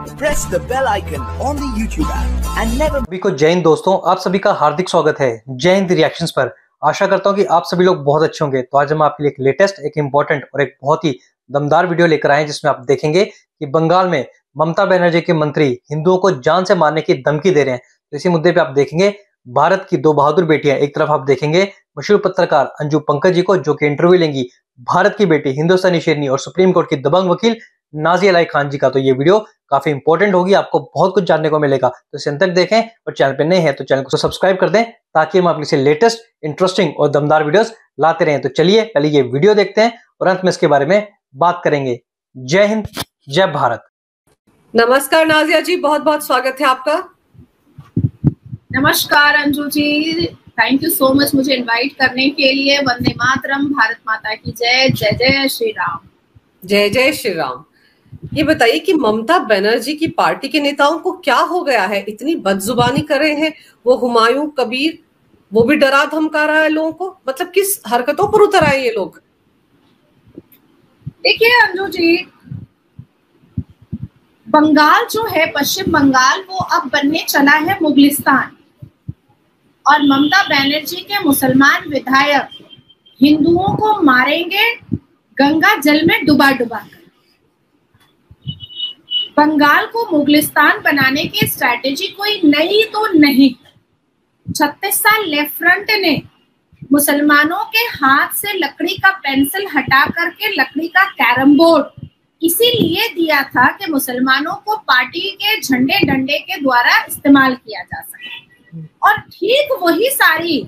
press the bell icon on the YouTube app and never सभी को जय दोस्तों, आप सभी का हार्दिक स्वागत है जय हिंद रिएक्शंस पर। आशा करता हूँ कि आप सभी लोग बहुत अच्छे होंगे। तो आज हम आपके लिए एक लेटेस्ट एक इंपॉर्टेंट और एक बहुत ही दमदार वीडियो लेकर आए हैं, जिसमें आप देखेंगे कि बंगाल में ममता बनर्जी के मंत्री हिंदुओं को जान से मारने की धमकी दे रहे हैं। तो इसी मुद्दे पे आप देखेंगे, भारत की दो बहादुर बेटियाँ। एक तरफ़ आप देखेंगे मशहूर पत्रकार अंजू पंकज जी को, जो कि इंटरव्यू लेंगी भारत की बेटी हिंदुस्तानी शेरनी और सुप्रीम कोर्ट की दबंग वकील नाजिया लाई खान जी का। तो ये वीडियो काफ़ी इंपॉर्टेंट होगी आपको बहुत कुछ जानने को मिलेगा। तो इसे अंत तक देखें और चैनल पे नए हैं तो चैनल को सब्सक्राइब कर दें ताकि हम आपके लिए लेटेस्ट इंटरेस्टिंग और दमदार वीडियोस लाते रहें। तो चलिए पहले ये वीडियो देखते हैं और अंत में इसके बारे में बात करेंगे। जय हिंद जय भारत। नमस्कार नाजिया जी बहुत बहुत स्वागत है आपका। नमस्कार Anju ji thank you so much मुझे इनवाइट करने के लिए। वंदे मातरम भारत माता की जय जय जय श्री राम। जय जय श्री राम। ये बताइए कि ममता बनर्जी की पार्टी के नेताओं को क्या हो गया है? इतनी बदजुबानी कर रहे हैं, वो हुमायूं, कबीर, वो भी डरा धमका रहा है लोगों को? मतलब किस हरकतों पर उतर आए ये लोग? देखिए, अंजू जी, बंगाल जो है, पश्चिम बंगाल, वो अब बनने चला है मुगलिस्तान। और ममता बनर्जी के मुसलमान विधायक हिंदुओं को मारेंगे, गंगा जल में डुबा डुबा कर बंगाल को मुगलिस्तान बनाने की स्ट्रैटेजी कोई नई तो नहीं। छत्तीस साल लेफ़्ट फ्रंट ने मुसलमानों के हाथ से लकड़ी का पेंसिल हटा करके लकड़ी का कैरम बोर्ड इसीलिए दिया था कि मुसलमानों को पार्टी के झंडे डंडे के द्वारा इस्तेमाल किया जा सके। और ठीक वही सारी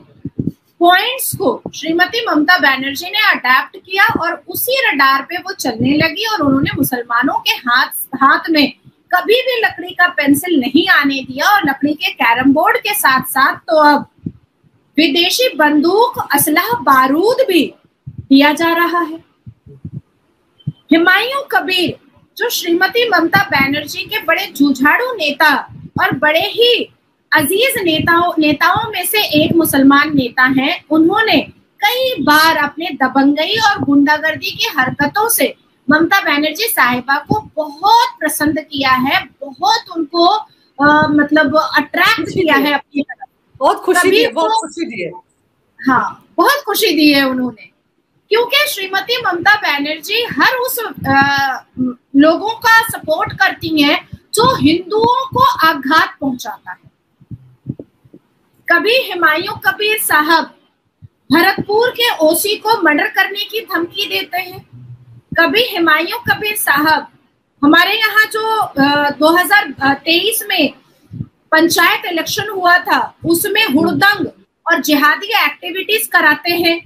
पॉइंट्स को श्रीमती ममता बनर्जी ने अडेप्ट किया और उसी रडार पे वो चलने लगी और उन्होंने मुसलमानों के हाथ हाथ में कभी भी लकड़ी का पेंसिल नहीं आने दिया और लकड़ी के कैरम बोर्ड के साथ साथ तो अब विदेशी बंदूक, असलह बारूद भी दिया जा रहा है। हुमायूं कबीर, जो श्रीमती ममता बनर्जी के बड़े जुझाड़ू नेता और बड़े ही अज़ीज़ नेताओं नेताओं में से एक मुसलमान नेता हैं। उन्होंने कई बार अपने दबंगई और गुंडागर्दी की हरकतों से ममता बनर्जी साहिबा को बहुत पसंद किया है बहुत उनको आ, मतलब अट्रैक्ट किया है अपनी तरफ़। बहुत खुशी दी बहुत खुशी दी है हाँ बहुत खुशी दी है उन्होंने। क्योंकि श्रीमती ममता बनर्जी हर उस आ, लोगों का सपोर्ट करती हैं जो हिंदुओं को आघात पहुंचाता है। कभी हिमायूं कबीर साहब भरतपुर के ओसी को मर्डर करने की धमकी देते हैं। कभी हिमायूं कबीर साहब हमारे यहाँ जो आ, 2023 में पंचायत इलेक्शन हुआ था उसमें हुड़दंग और जिहादी एक्टिविटीज़ कराते हैं।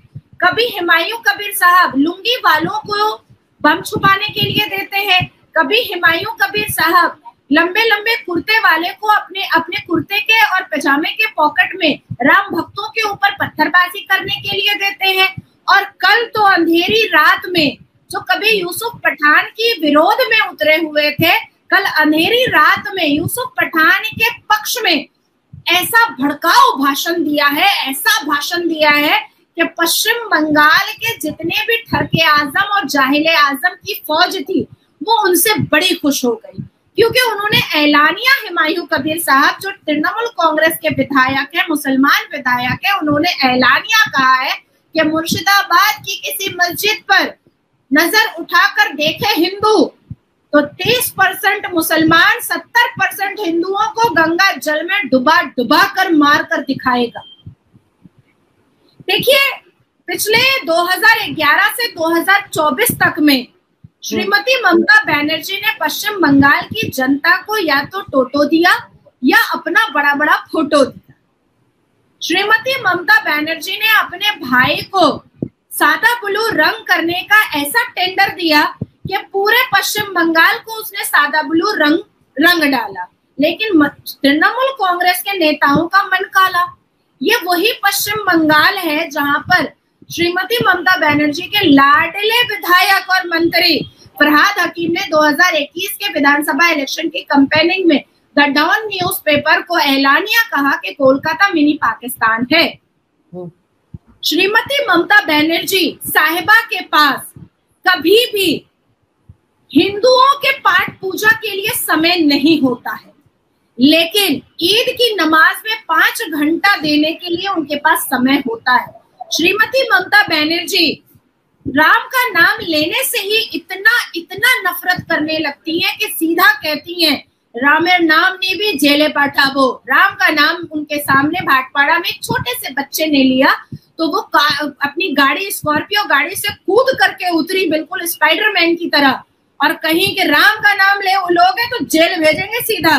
कभी हिमायूं कबीर साहब लुंगी वालों को बम छुपाने के लिए देते हैं। कभी हिमायूं कबीर साहब लंबे लंबे कुर्ते वाले को अपने अपने कुर्ते के और पजामे के पॉकेट में राम भक्तों के ऊपर पत्थरबाजी करने के लिए देते हैं। और कल तो अंधेरी रात में जो कभी यूसुफ पठान की विरोध में उतरे हुए थे, कल अंधेरी रात में यूसुफ पठान के पक्ष में ऐसा भड़काऊ भाषण दिया है, ऐसा भाषण दिया है कि पश्चिम बंगाल के जितने भी ठरके आज़म और जाहिले आज़म की फौज थी, वो उनसे बड़ी खुश हो गई। क्योंकि उन्होंने ऐलानिया हिमायू कबीर साहब, जो तृणमूल कांग्रेस के विधायक है, मुसलमान विधायक है, उन्होंने ऐलानिया कहा है कि मुर्शिदाबाद की किसी मस्जिद पर नज़र उठाकर देखे हिंदू तो 30 परसेंट मुसलमान 70 परसेंट हिंदुओं को गंगा जल में डुबा डुबा कर मार कर दिखाएगा। देखिए, पिछले 2011 से 2024 तक में श्रीमती ममता बनर्जी ने पश्चिम बंगाल की जनता को या तो टोटो दिया या अपना बड़ा बड़ा फ़ोटो दिया। श्रीमती ममता बनर्जी ने अपने भाई को सादा ब्लू रंग करने का ऐसा टेंडर दिया कि पूरे पश्चिम बंगाल को उसने सादा ब्लू रंग रंग डाला। लेकिन तृणमूल कांग्रेस के नेताओं का मन काला। ये वही पश्चिम बंगाल है जहाँ पर श्रीमती ममता बनर्जी के लाडले विधायक और मंत्री फरहाद हकीम ने 2021 के विधानसभा इलेक्शन की कंपेनिंग में द डॉन न्यूज़पेपर को ऐलानिया कहा कि कोलकाता मिनी पाकिस्तान है। श्रीमती ममता बनर्जी साहिबा के पास कभी भी हिंदुओं के पाठ पूजा के लिए समय नहीं होता है। लेकिन ईद की नमाज़ में पाँच घंटा देने के लिए उनके पास समय होता है। श्रीमती ममता बनर्जी, राम का नाम लेने से ही इतना इतना नफरत करने लगती हैं कि सीधा कहती हैं, रामेर नाम ने भी जेले पाठाबो राम का नाम उनके सामने भाटपाड़ा में छोटे से बच्चे ने लिया तो वो अपनी गाड़ी, स्कॉर्पियो गाड़ी से कूद करके उतरी बिल्कुल स्पाइडरमैन की तरह। और कहीं कि राम का नाम ले लोग तो जेल भेजेंगे सीधा।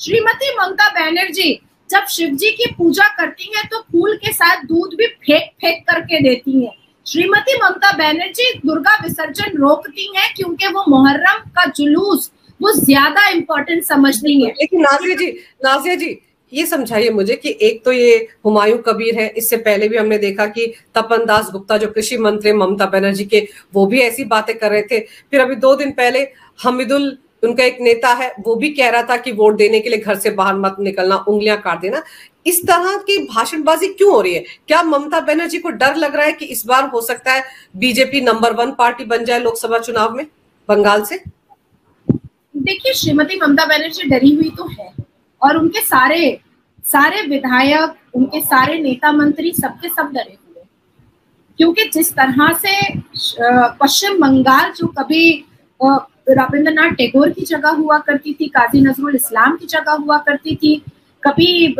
श्रीमती ममता बनर्जी जब शिव जी की पूजा करती हैं तो फूल के साथ दूध भी फेंक फेंक करके देती हैं। श्रीमती ममता बनर्जी दुर्गा विसर्जन रोकती हैं क्योंकि वो मुहर्रम का जुलूस, वो ज़्यादा इम्पोर्टेंट समझती है। लेकिन नाजिया जी नाजिया जी, ये समझाइए मुझे कि एक तो ये हुमायूं कबीर है, इससे पहले भी हमने देखा कि तपन दास गुप्ता, जो कृषि मंत्री ममता बनर्जी के, वो भी ऐसी बातें कर रहे थे। फिर अभी दो दिन पहले हमिदुल उनका एक नेता है, वो भी कह रहा था कि वोट देने के लिए घर से बाहर मत निकलना, उंगलियाँ काट देना। इस तरह की भाषणबाजी क्यों हो रही है? क्या ममता बनर्जी को डर लग रहा है कि इस बार हो सकता है बीजेपी नंबर वन पार्टी बन जाए लोकसभा चुनाव में, बंगाल से? देखिए, श्रीमती ममता बनर्जी डरी हुई तो है, और उनके सारे सारे विधायक, उनके सारे नेता मंत्री सबके सब डरे हुए क्योंकि जिस तरह से पश्चिम बंगाल जो कभी रविंद्रनाथ टैगोर की जगह हुआ करती थी, काजी नजरुल इस्लाम की जगह हुआ करती थी, कभी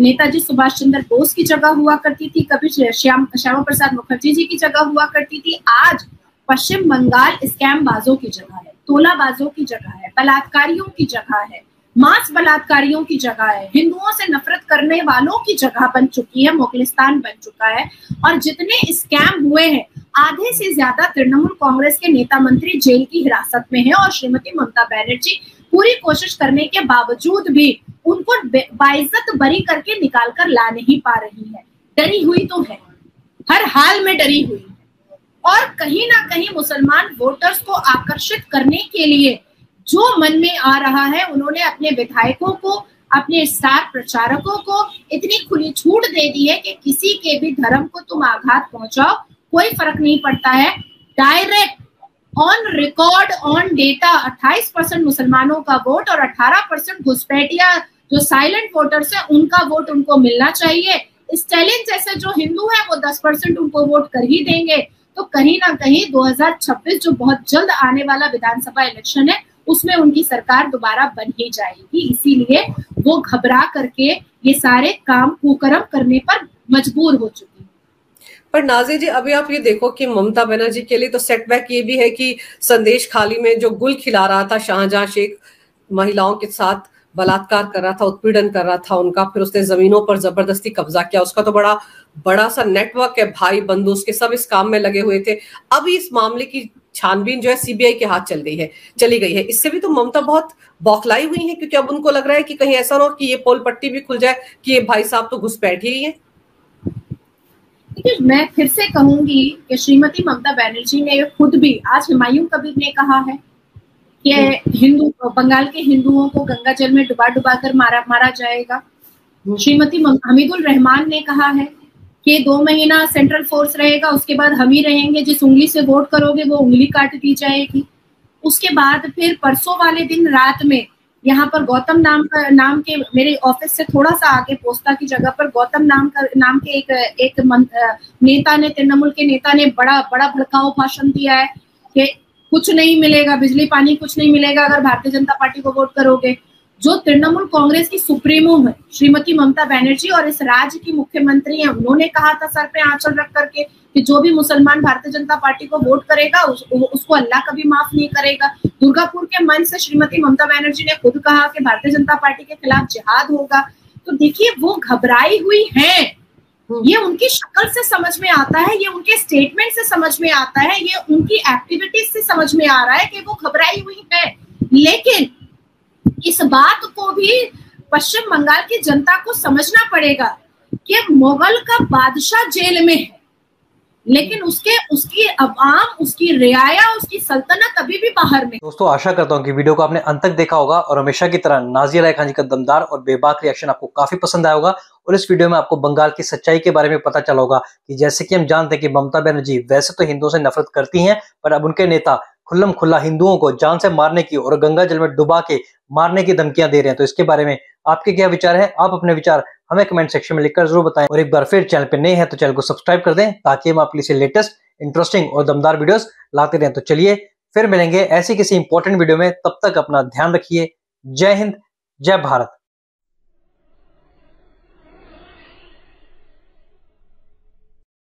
नेताजी सुभाष चंद्र बोस की जगह हुआ करती थी, कभी श्याम, श्यामा प्रसाद मुखर्जी जी की जगह हुआ करती थी, आज पश्चिम बंगाल स्कैम बाजों की जगह है, तोलाबाजों की जगह है, बलात्कारियों की जगह है, मांस बलात्कारियों की जगह है, हिंदुओं से नफरत करने वालों की जगह बन चुकी है, मुगलिस्तान बन चुका है, और जितने स्कैम हुए हैं आधे से ज़्यादा तृणमूल कांग्रेस के नेता मंत्री जेल की हिरासत में है और श्रीमती ममता बनर्जी पूरी कोशिश करने के बावजूद भी उनको बाइज्जत बरी करके निकाल कर ला नहीं पा रही है। डरी हुई तो है। हर हाल में डरी हुई और कहीं ना कहीं मुसलमान वोटर्स को आकर्षित करने के लिए जो मन में आ रहा है, उन्होंने अपने विधायकों को, अपने स्टार प्रचारकों को इतनी खुली छूट दे दी है कि किसी के भी धर्म को तुम आघात पहुंचाओ कोई फ़र्क नहीं पड़ता है। Direct on record on data 28 percent मुसलमानों का वोट और 18 परसेंट घुसपैठिया, जो साइलेंट वोटर्स है, उनका वोट उनको मिलना चाहिए। स्टेलिन जैसे जो हिंदू है, वो 10 परसेंट उनको वोट कर ही देंगे। तो कहीं ना कहीं 2026 जो बहुत जल्द आने वाला विधानसभा इलेक्शन है, उसमें उनकी सरकार दोबारा बन ही जाएगी। इसीलिए वो घबरा करके ये सारे काम कुकर्म करने पर मजबूर हो चुके पर नाजी जी, अभी आप ये देखो कि ममता बनर्जी के लिए तो सेटबैक ये भी है कि संदेश खाली में जो गुल खिला रहा था, शाहजहां शेख महिलाओं के साथ बलात्कार कर रहा था, उत्पीड़न कर रहा था, उनका फिर उसने जमीनों पर ज़बरदस्ती कब्जा किया। उसका तो बड़ा बड़ा सा नेटवर्क है, भाई बंधु उसके सब इस काम में लगे हुए थे। अभी इस मामले की छानबीन जो है सीबीआई के हाथ चल गई है, चली गई है। इससे भी तो ममता बहुत बौखलाई हुई है, क्योंकि अब उनको लग रहा है कि कहीं ऐसा ना हो कि ये पोल पट्टी भी खुल जाए, कि ये भाई साहब तो घुसपैठ ही है। देखिए मैं फिर से कहूँगी कि श्रीमती ममता बनर्जी ने खुद भी आज हिमायूं कबीर ने कहा है कि हम्म। हिंदू बंगाल के हिंदुओं को गंगा जल में डुबा डुबा कर मारा मारा जाएगा हम्म। श्रीमती हमीदुल रहमान ने कहा है कि दो महीना सेंट्रल फोर्स रहेगा उसके बाद हम ही रहेंगे जिस उंगली से वोट करोगे वो उंगली काट दी जाएगी उसके बाद फिर परसों वाले दिन रात में यहाँ पर गौतम नाम का, नाम के मेरे ऑफ़िस से थोड़ा सा आगे पोस्ता की जगह पर गौतम नाम का, नाम के एक एक नेता ने, तृणमूल के नेता ने बड़ा बड़ा भड़काऊ भाषण दिया है कि कुछ नहीं मिलेगा, बिजली, पानी कुछ नहीं मिलेगा, अगर भारतीय जनता पार्टी को वोट करोगे। जो तृणमूल कांग्रेस की सुप्रीमो है श्रीमती ममता बनर्जी और इस राज्य की मुख्यमंत्री है उन्होंने कहा था सर पे आंचल रख करके कि जो भी मुसलमान भारतीय जनता पार्टी को वोट करेगा उस, उसको अल्लाह कभी माफ़ नहीं करेगा। दुर्गापुर के मंच से श्रीमती ममता बनर्जी ने खुद कहा कि भारतीय जनता पार्टी के खिलाफ जिहाद होगा। तो देखिए वो घबराई हुई है। हम्म। ये उनकी शक्ल से समझ में आता है ये उनके स्टेटमेंट से समझ में आता है ये उनकी एक्टिविटीज़ से समझ में आ रहा है कि वो घबराई हुई है। लेकिन इस बात को भी पश्चिम बंगाल की जनता को समझना पड़ेगा कि मुगल का बादशाह जेल में है। लेकिन उसके, उसकी अवाम, उसकी रियाया, उसकी सल्तनत अभी भी बाहर में। दोस्तों, आशा करता हूँ कि वीडियो को आपने अंत तक देखा होगा और हमेशा की तरह नाजिया राय खान जी का दमदार और बेबाक रिएक्शन आपको काफ़ी पसंद आया होगा और इस वीडियो में आपको बंगाल की सच्चाई के बारे में पता चला होगा कि जैसे कि हम जानते हैं कि ममता बनर्जी वैसे तो हिंदुओं से नफरत करती हैं, पर अब उनके नेता खुल्लम खुल्ला हिंदुओं को जान से मारने की और गंगा जल में डुबा के मारने की धमकियाँ दे रहे हैं। तो इसके बारे में आपके क्या विचार है? आप अपने विचार हमें कमेंट सेक्शन में लिखकर ज़रूर बताएँ। और एक बार फिर चैनल पर नए हैं तो चैनल को सब्सक्राइब कर दें ताकि हम आपके लिए लेटेस्ट, इंटरेस्टिंग और दमदार वीडियोस लाते रहें। तो चलिए फिर मिलेंगे ऐसी किसी इंपॉर्टेंट वीडियो में। तब तक अपना ध्यान रखिए। जय हिंद, जय भारत।